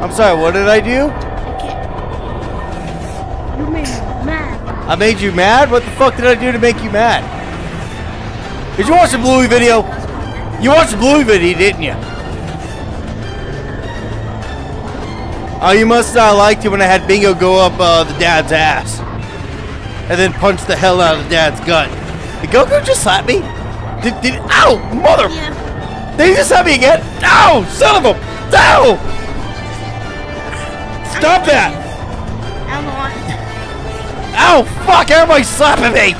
I'm sorry, what did I do? You made me mad. I made you mad? What the fuck did I do to make you mad? Did you watch the Bluey video? You watched the Bluey video, didn't you? Oh, you must not liked it when I had Bingo go up uh, the dad's ass. And then punch the hell out of the dad's gut. Did Goku just slap me? Did, did, ow, mother! Yeah. Did he just slap me again? Ow, son of a, ow! Stop that! I'm on. Ow, fuck, everybody's slapping me!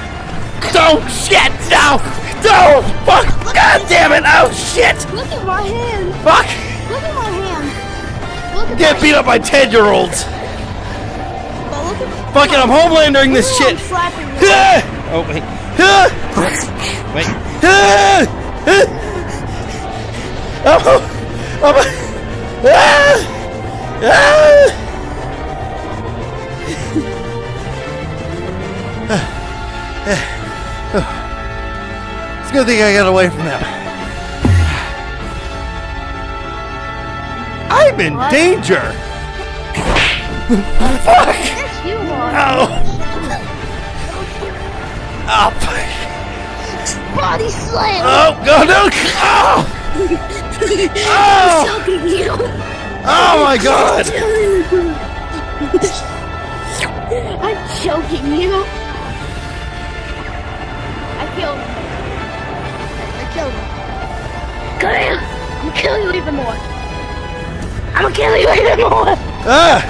Oh, shit, no! No, fuck, god damn it, oh, shit! Look at my hand. Fuck! Look at my hand. Look at Get beat up by 10-year-olds! But Fuck it, I'm homelandering this shit! I'm slapping you. Oh, wait. Ah! Wait. Ah! Ah! Oh! Oh! It's a good thing I got away from them. I'm in What? danger! Fuck! You. Oh! Oh, fuck. Body slam. Oh, God, no! Oh! Oh! Choking you. Oh, my God! I'm choking you. Come here. I'm gonna kill you even more. I'm gonna kill you even more. Ah!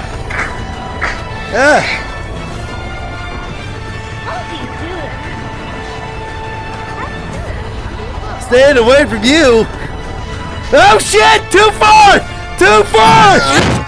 Ah! Staying away from you! Oh, shit! Too far! Too far!